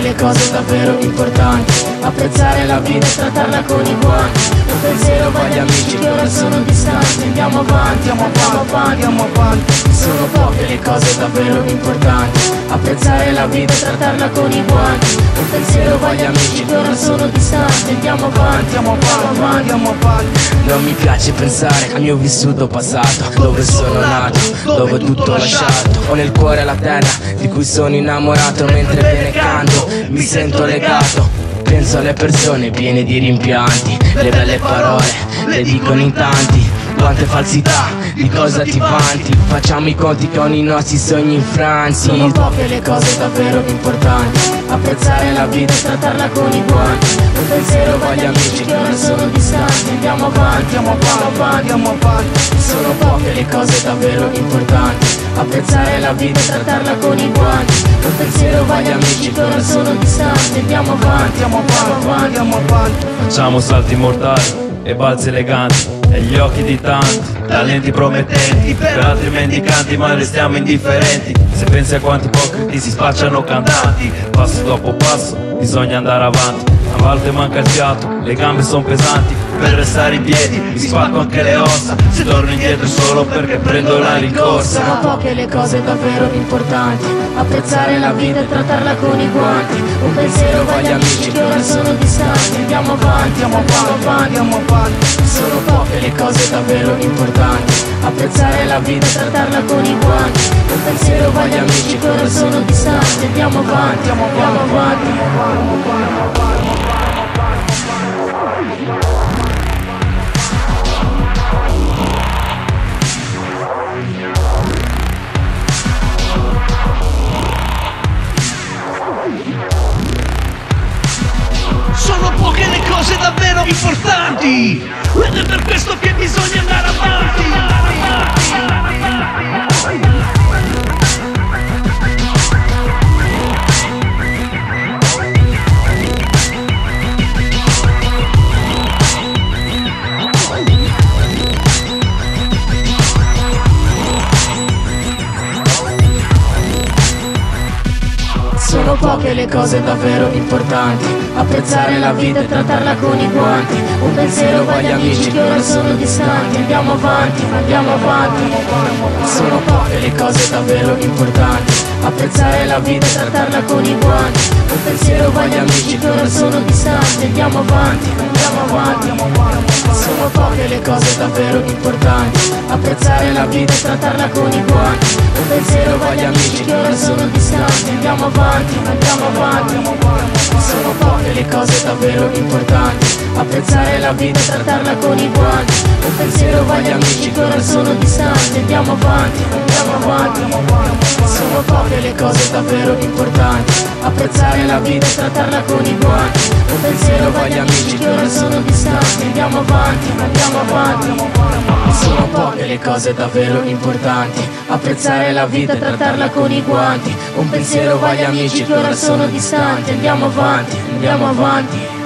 le cose davvero importanti. Apprezzare la vita e trattarla con i guanti Pensiero va agli amici che ora sono distanti Andiamo avanti, andiamo avanti, andiamo avanti Sono poche le cose davvero importanti. Apprezzare la vita e trattarla con i guanti. Un pensiero va agli amici che ora sono distanti. Andiamo avanti, andiamo avanti, andiamo avanti. Non mi piace pensare al mio vissuto passato. Dove sono nato, dove tutto ho lasciato. Ho nel cuore la terra di cui sono innamorato. Mentre ve ne canto, mi sento legato Penso alle persone piene di rimpianti Le belle parole le dicono in tanti. Quante falsità, di cosa ti vanti? Facciamo i conti con i nostri sogni infranti Sono poche le cose davvero importanti. Apprezzare la vita e trattarla con i guanti. Un pensiero va agli amici che ora sono distanti. Andiamo avanti, andiamo avanti, andiamo avanti. Sono poche le cose davvero importanti Apprezzare la vita e trattarla con i guanti. Un pensiero va agli amici che ora sono distanti. Andiamo avanti, andiamo avanti, andiamo avanti. Facciamo salti mortali e balzi eleganti. E gli occhi di tanti talenti promettenti per altri mendicanti ma restiamo indifferenti. Se pensi a quanti ipocriti si spacciano cantanti passo dopo passo bisogna andare avanti a volte manca il fiato le gambe sono pesanti per restare in piedi Mi spacco anche le ossa Se torno indietro solo perché prendo la rincorsa Sono poche le cose davvero importanti Apprezzare la vita e trattarla con i guanti. Un pensiero va agli amici che ora sono distanti. Andiamo avanti, andiamo avanti, andiamo avanti Sono poche le cose davvero importanti Apprezzare la vita e trattarla con i guanti. Un pensiero va agli amici che ora sono distanti. Andiamo avanti, andiamo avanti, andiamo avanti ed è per questo che bisogna andare poche le cose davvero importanti. Apprezzare la vita e trattarla con i guanti. Un pensiero va agli amici che ora sono distanti. Andiamo avanti, andiamo avanti. Sono poche le cose davvero importanti Apprezzare la vita e trattarla con i guanti. Un pensiero va agli amici che ora sono distanti. Andiamo avanti, andiamo avanti Sono poche le cose davvero importanti. Apprezzare la vita e trattarla con i guanti. Un pensiero va agli amici che ora sono distanti. Andiamo avanti, andiamo avanti. Sono poche le cose davvero importanti Apprezzare la vita e trattarla con i guanti. Un pensiero va agli amici che ora sono distanti. Andiamo avanti, andiamo avanti. Sono poche le cose davvero importanti. Apprezzare la vita e trattarla con i guanti. Un pensiero va agli amici che ora sono distanti. Andiamo avanti, andiamo avanti. Sono poche le cose davvero importanti. Apprezzare la vita e trattarla con i guanti. Un pensiero va agli amici che ora sono distanti. Andiamo avanti, andiamo avanti